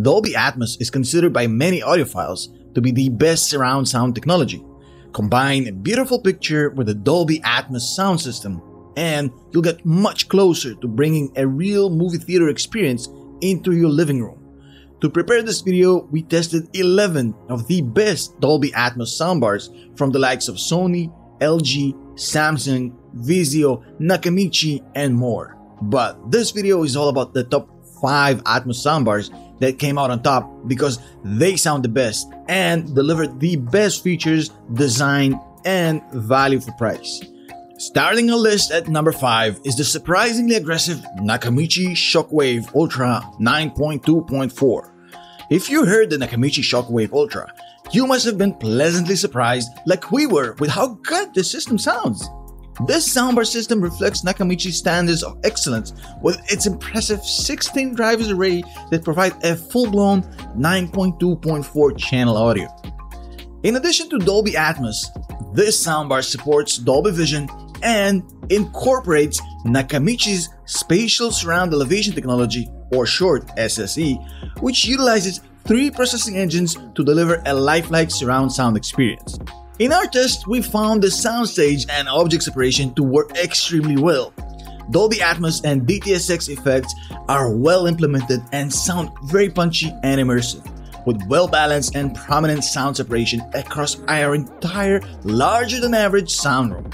Dolby Atmos is considered by many audiophiles to be the best surround sound technology. Combine a beautiful picture with a Dolby Atmos sound system, and you'll get much closer to bringing a real movie theater experience into your living room. To prepare this video, we tested 11 of the best Dolby Atmos soundbars from the likes of Sony, LG, Samsung, Vizio, Nakamichi, and more. But this video is all about the top 5 Atmos soundbars that came out on top because they sound the best and delivered the best features, design, and value for price. Starting a list at number 5 is the surprisingly aggressive Nakamichi Shockwafe Ultra 9.2.4. If you heard the Nakamichi Shockwafe Ultra, you must have been pleasantly surprised like we were with how good the system sounds. This soundbar system reflects Nakamichi's standards of excellence with its impressive 16 drivers array that provide a full-blown 9.2.4 channel audio. In addition to Dolby Atmos, this soundbar supports Dolby Vision and incorporates Nakamichi's Spatial Surround Elevation Technology, or short SSE, which utilizes three processing engines to deliver a lifelike surround sound experience. In our test, we found the soundstage and object separation to work extremely well. Dolby Atmos and DTS:X effects are well implemented and sound very punchy and immersive, with well balanced and prominent sound separation across our entire larger than average sound room.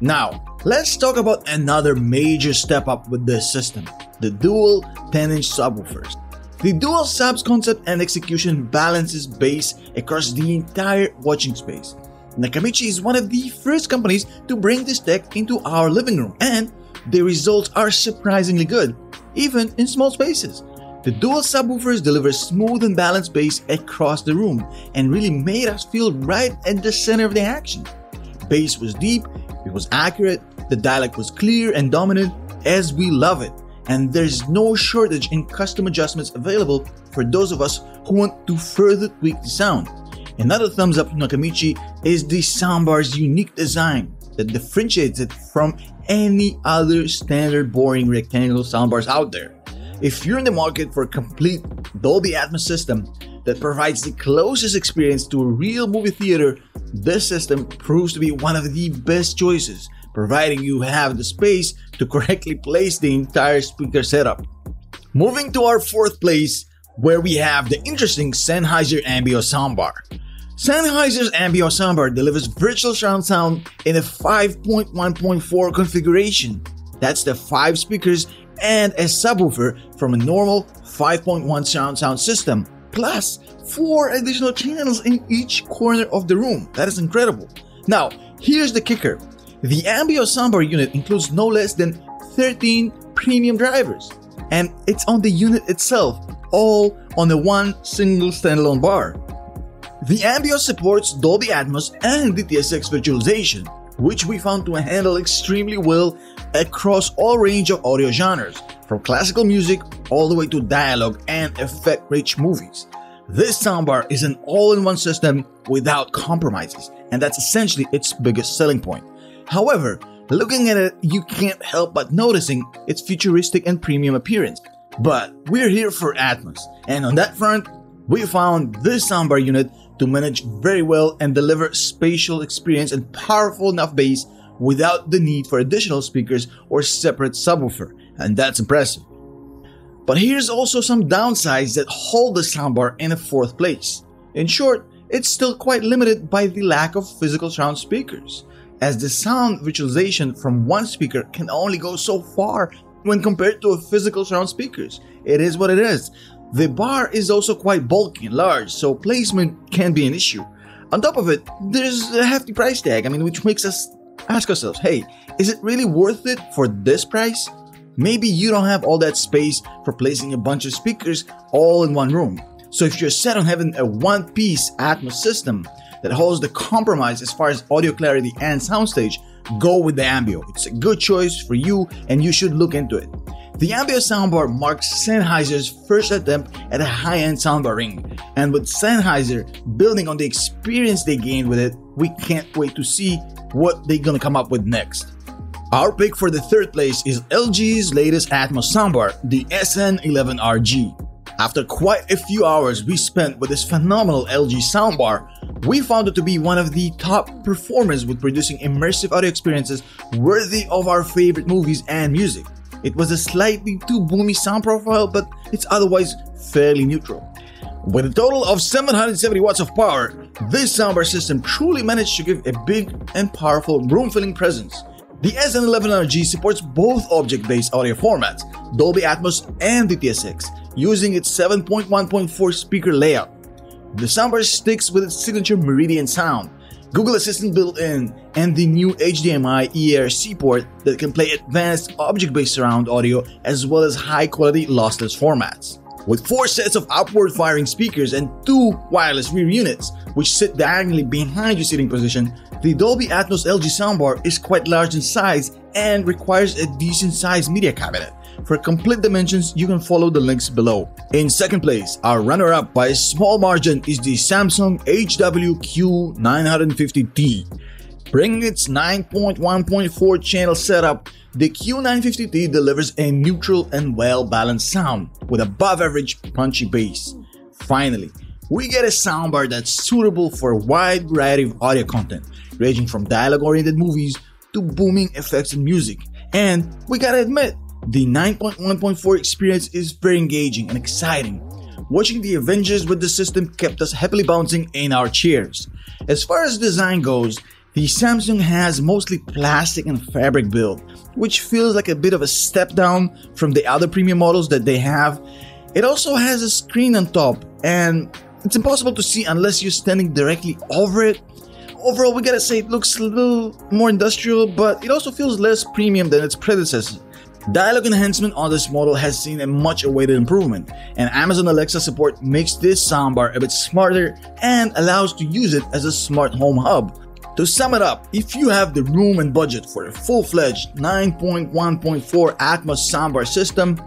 Now, let's talk about another major step up with this system the dual 10 inch subwoofers. The dual subs concept and execution balances bass across the entire watching space. Nakamichi is one of the first companies to bring this tech into our living room, and the results are surprisingly good, even in small spaces. The dual subwoofers deliver smooth and balanced bass across the room and really made us feel right at the center of the action. Bass was deep, it was accurate, the dialect was clear and dominant, as we love it and there's no shortage in custom adjustments available for those of us who want to further tweak the sound. Another thumbs up to Nakamichi is the soundbar's unique design that differentiates it from any other standard boring rectangle soundbars out there. If you're in the market for a complete Dolby Atmos system that provides the closest experience to a real movie theater, this system proves to be one of the best choices providing you have the space to correctly place the entire speaker setup. Moving to our fourth place, where we have the interesting Sennheiser Ambeo soundbar. Sennheiser's Ambeo soundbar delivers virtual surround sound in a 5.1.4 configuration. That's the 5 speakers and a subwoofer from a normal 5.1 surround sound system, plus 4 additional channels in each corner of the room. That is incredible. Now, here's the kicker the Ambeo soundbar unit includes no less than 13 premium drivers, and it's on the unit itself, all on the one single standalone bar. The Ambeo supports Dolby Atmos and DTS:X virtualization, which we found to handle extremely well across all range of audio genres, from classical music all the way to dialogue and effect-rich movies. This soundbar is an all-in-one system without compromises, and that's essentially its biggest selling point. However, looking at it, you can't help but noticing its futuristic and premium appearance. But we're here for Atmos, and on that front, we found this soundbar unit to manage very well and deliver spatial experience and powerful enough bass without the need for additional speakers or separate subwoofer, and that's impressive. But here's also some downsides that hold the soundbar in a fourth place. In short, it's still quite limited by the lack of physical sound speakers as the sound visualization from one speaker can only go so far when compared to a physical sound speakers. It is what it is. The bar is also quite bulky and large, so placement can be an issue. On top of it, there's a hefty price tag, I mean, which makes us ask ourselves, hey, is it really worth it for this price? Maybe you don't have all that space for placing a bunch of speakers all in one room. So if you're set on having a one piece Atmos system, that holds the compromise as far as audio clarity and soundstage, go with the Ambeo. It's a good choice for you and you should look into it. The Ambeo soundbar marks Sennheiser's first attempt at a high-end soundbar ring, and with Sennheiser building on the experience they gained with it, we can't wait to see what they're gonna come up with next. Our pick for the third place is LG's latest Atmos soundbar, the SN11RG. After quite a few hours we spent with this phenomenal LG soundbar, we found it to be one of the top performers with producing immersive audio experiences worthy of our favorite movies and music. It was a slightly too boomy sound profile, but it's otherwise fairly neutral. With a total of 770 watts of power, this soundbar system truly managed to give a big and powerful room-filling presence. The SN11RG supports both object-based audio formats, Dolby Atmos and DTS:X, using its 7.1.4 speaker layout. The soundbar sticks with its signature Meridian sound, Google Assistant built-in, and the new HDMI EARC port that can play advanced object-based surround audio as well as high-quality lossless formats. With four sets of upward firing speakers and two wireless rear units, which sit diagonally behind your sitting position, the Dolby Atmos LG soundbar is quite large in size and requires a decent sized media cabinet. For complete dimensions, you can follow the links below. In second place, our runner-up by a small margin is the Samsung HWQ950T. Bringing its 9.1.4 channel setup, the Q950T delivers a neutral and well-balanced sound with above average punchy bass. Finally, we get a soundbar that's suitable for a wide variety of audio content, ranging from dialogue-oriented movies to booming effects in music. And we gotta admit, the 9.1.4 experience is very engaging and exciting. Watching the Avengers with the system kept us happily bouncing in our chairs. As far as design goes, the Samsung has mostly plastic and fabric build, which feels like a bit of a step down from the other premium models that they have. It also has a screen on top, and it's impossible to see unless you're standing directly over it. Overall, we gotta say it looks a little more industrial, but it also feels less premium than its predecessor. Dialogue enhancement on this model has seen a much awaited improvement, and Amazon Alexa support makes this soundbar a bit smarter and allows to use it as a smart home hub. To sum it up, if you have the room and budget for a full-fledged 9.1.4 Atmos soundbar system,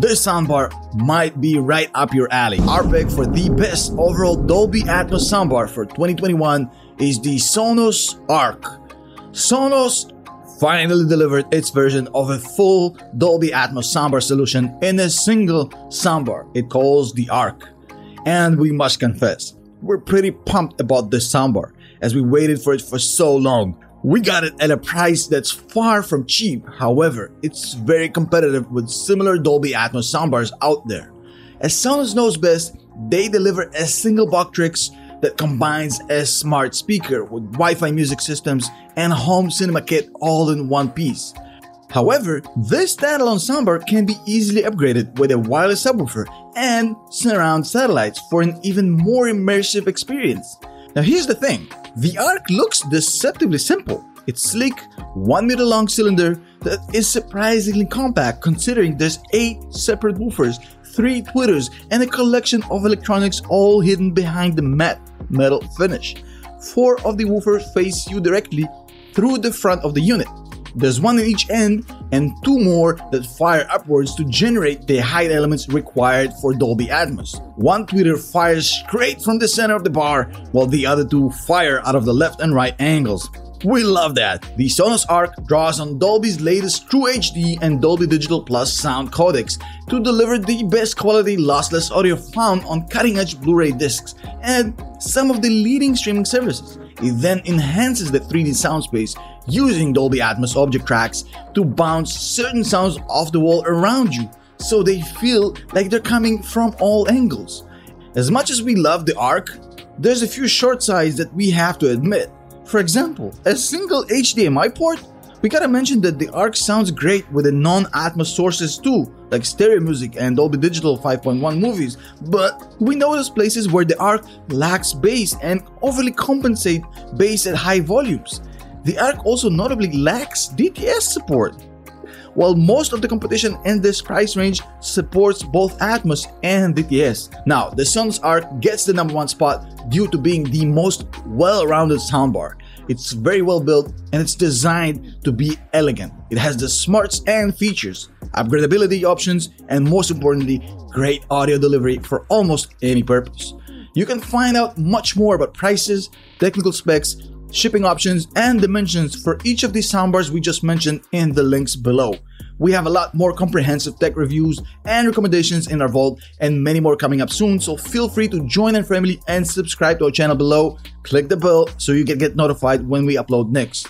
this soundbar might be right up your alley. Our pick for the best overall Dolby Atmos soundbar for 2021 is the Sonos Arc. Sonos finally delivered its version of a full Dolby Atmos soundbar solution in a single soundbar it calls the Arc. And we must confess, we're pretty pumped about this soundbar as we waited for it for so long. We got it at a price that's far from cheap, however, it's very competitive with similar Dolby Atmos soundbars out there. As Sonos knows best, they deliver a single box Tricks that combines a smart speaker with Wi-Fi music systems and home cinema kit all in one piece. However, this standalone soundbar can be easily upgraded with a wireless subwoofer and surround satellites for an even more immersive experience. Now here's the thing, the Arc looks deceptively simple. It's sleek, 1 meter long cylinder that is surprisingly compact considering there's 8 separate woofers, 3 tweeters, and a collection of electronics all hidden behind the matte metal finish. 4 of the woofers face you directly through the front of the unit. There's one in each end and two more that fire upwards to generate the height elements required for Dolby Atmos. One tweeter fires straight from the center of the bar, while the other two fire out of the left and right angles. We love that! The Sonos Arc draws on Dolby's latest True HD and Dolby Digital Plus sound codecs to deliver the best quality lossless audio found on cutting-edge Blu-ray discs and some of the leading streaming services. It then enhances the 3D sound space using Dolby Atmos object tracks to bounce certain sounds off the wall around you so they feel like they're coming from all angles. As much as we love the Arc, there's a few short sides that we have to admit. For example, a single HDMI port? We gotta mention that the Arc sounds great with the non-Atmos sources too, like stereo music and Dolby Digital 5.1 movies, but we notice places where the Arc lacks bass and overly compensate bass at high volumes. The Arc also notably lacks DTS support. While most of the competition in this price range supports both Atmos and DTS. Now, the Sonos Arc gets the number one spot due to being the most well-rounded soundbar. It's very well built and it's designed to be elegant. It has the smarts and features, upgradability options, and most importantly, great audio delivery for almost any purpose. You can find out much more about prices, technical specs, shipping options, and dimensions for each of these soundbars we just mentioned in the links below. We have a lot more comprehensive tech reviews and recommendations in our vault, and many more coming up soon. So feel free to join our family and subscribe to our channel below. Click the bell so you can get notified when we upload next.